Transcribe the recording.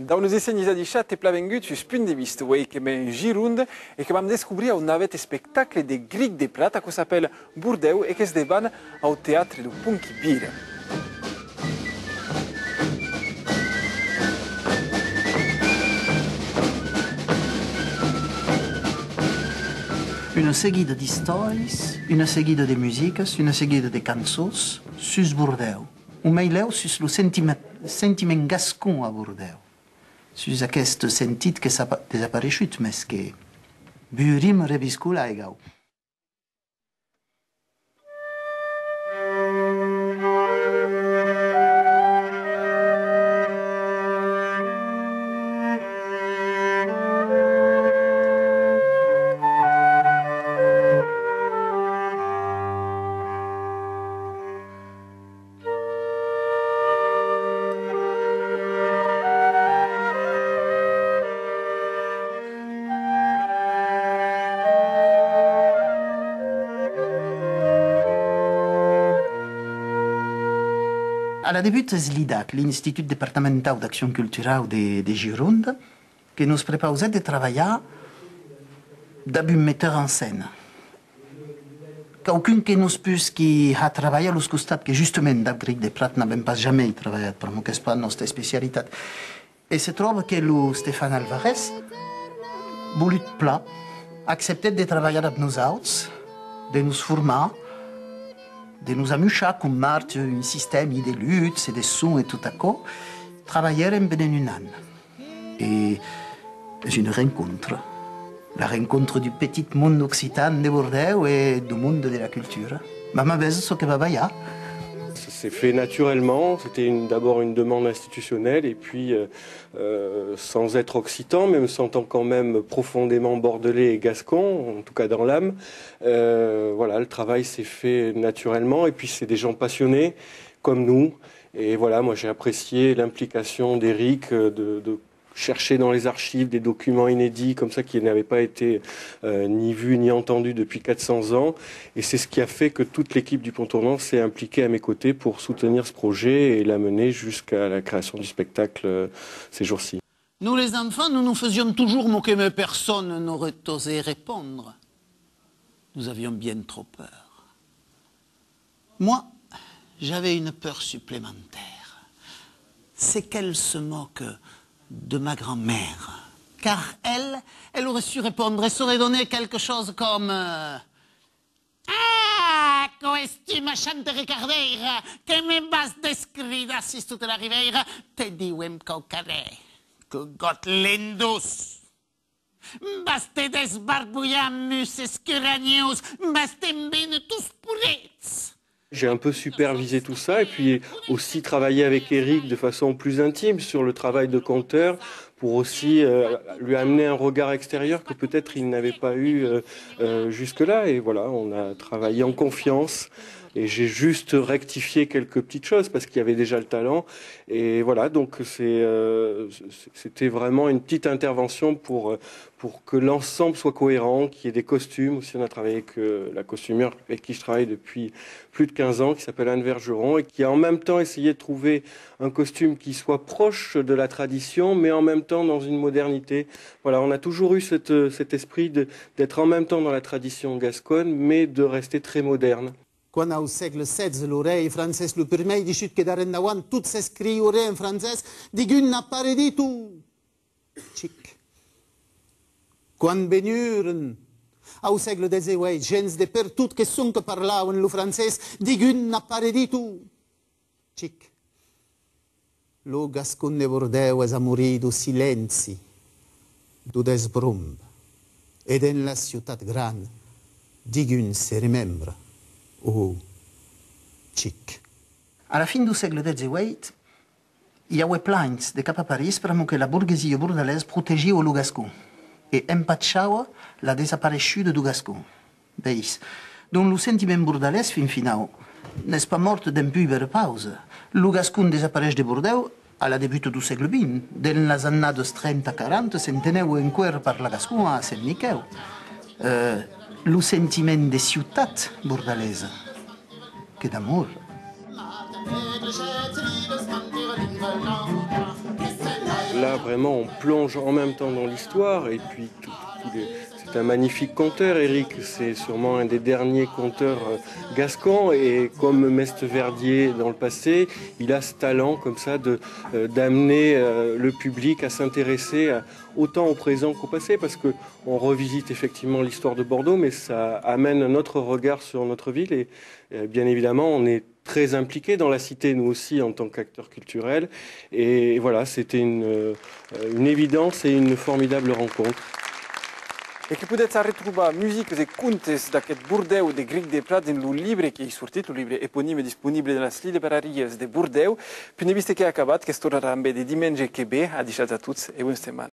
Dans les decennis adichats, te plavengut sus punt de vista, ouais, que men Gironde, et que vam découvrir un navet spectacle de Gric de Plata qui s'appelle Bourdeu et qui se déban au théâtre du Punky Beer. Une seguida d'histoires, une seguida de musiques, une seguida de cançons sus Bourdeu. Un maileu sus le sentiment, sentiment gascon a Bourdeu. Sus aquest sentit que desaparegut, mais que burim reviscut la egau. À la début, c'est l'IDAC, l'Institut départemental d'action culturelle de, de Gironde, qui nous proposait de travailler d'abord metteur en scène. Quelqu'un qui nous puisse qui a travaillé à l'Oscostat, que justement, d'Abric de Prat, n'a même pas jamais travaillé, parce que ce n'est pas notre spécialité. Et se trouve que le Stéphane Alvarez, voulu plat, acceptait de travailler avec nous autres, de nous former, de nous amuser comme marche un système de lutte, de sons et tout à coup, travailler en un an. Et une rencontre. La rencontre du petit monde occitan de Bordeaux et du monde de la culture. Maman vez ce que va. Ça s'est fait naturellement. C'était d'abord une demande institutionnelle et puis, euh, euh, sans être occitan, mais me sentant quand même profondément bordelais et gascon, en tout cas dans l'âme, euh, voilà, le travail s'est fait naturellement. Et puis, c'est des gens passionnés comme nous. Et voilà, moi j'ai apprécié l'implication d'Éric de, de chercher dans les archives des documents inédits comme ça qui n'avaient pas été euh, ni vus ni entendus depuis 400 ans. Et c'est ce qui a fait que toute l'équipe du Pont Tournant s'est impliquée à mes côtés pour soutenir ce projet et l'amener jusqu'à la création du spectacle euh, ces jours-ci. Nous les enfants, nous nous faisions toujours moquer, mais personne n'aurait osé répondre. Nous avions bien trop peur. Moi, j'avais une peur supplémentaire. C'est qu'elle se moque de ma grand-mère. Car elle, elle aurait su répondre et saurait donner quelque chose comme... euh, Ah, questi machan de ricardeira, que me vas descrida si tu te la riveira, te diuem caucaré, que got l'endus. Vas te desbarbouiamus escuranius, vas t'embine tous pourrets. J'ai un peu supervisé tout ça et puis aussi travaillé avec Eric de façon plus intime sur le travail de conteur pour aussi euh, lui amener un regard extérieur que peut-être il n'avait pas eu euh, euh, jusque-là. Et voilà, on a travaillé en confiance et j'ai juste rectifié quelques petites choses parce qu'il y avait déjà le talent. Et voilà, donc c'était vraiment une petite intervention pour, pour que l'ensemble soit cohérent, qu'il y ait des costumes. Aussi, on a travaillé avec la costumeur avec qui je travaille depuis plus de 15 ans, qui s'appelle Anne Vergeron, et qui a en même temps essayé de trouver un costume qui soit proche de la tradition, mais en même temps dans une modernité. Voilà, on a toujours eu cette, cet esprit de- d'être en même temps dans la tradition gasconne, mais de rester très moderne. Quan au segle XVI lo rei francès le primer dichut que d'ara endavant tot s'escriure en francès, digun n'a pas dit tout. Chic. Quan venuren au segle XVIII gens de per tot que son que parlaven lo francès, digun n'a pas dit tout. Chic. Lo gascon de Bordeaux es a morir do silenci, do desbrumb, ed en la ciutat gran, digun se remembra. Oh, chic. À la fin du siècle XVIII, il y avait plaintes de cap à Paris pour que la bourgeoisie bordelaise protégeait le gascon et empachava la desapareçue du gascon. Donc le sentiment bordelais fin final n'est pas mort d'un peu pause. Le gascon desapareix de Bordeaux à la début du siècle XX. Dans les années 30-40, s'enteneu encore par la gascon à Saint-Miquel. Euh, le sentiment de ciutat bordelaise que d'amour. Là, vraiment, on plonge en même temps dans l'histoire. Et puis, c'est un magnifique conteur, Eric. C'est sûrement un des derniers conteurs euh, gascons. Et comme Meste Verdier dans le passé, il a ce talent comme ça euh, d'amener euh, le public à s'intéresser autant au présent qu'au passé. Parce qu'on revisite effectivement l'histoire de Bordeaux, mais ça amène un autre regard sur notre ville. Et bien évidemment, on est très impliqués dans la cité, nous aussi, en tant qu'acteurs culturels. Et voilà, c'était une, euh, une évidence et une formidable rencontre. E che potete ritrovare musiche e contes d'aquest Bordeaux de Gric de Prat in un libro che è sortito, un libro eponime disponibile nella librerie de Bordeaux. Puis ne viste che è acabat, che stornerà di diumenge che bé, a deixat a tutti e buona setmana.